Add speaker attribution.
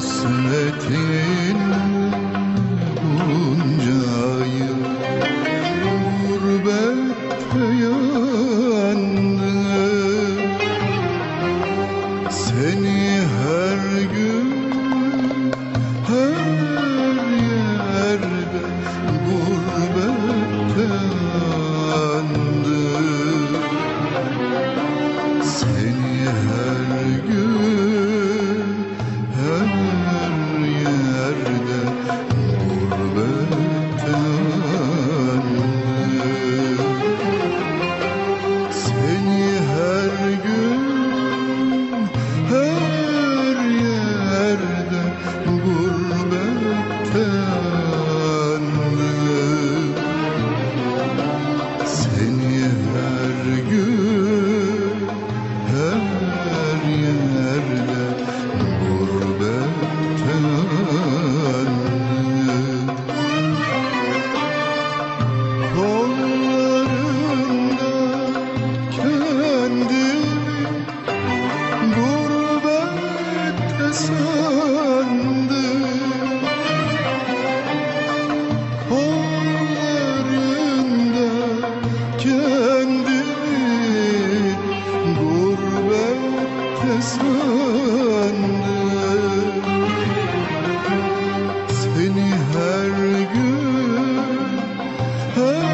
Speaker 1: hasretin bunca yıl gurbette yandım Seni her söndü Hallerinde kendimi gurbette söndü Seni her gün her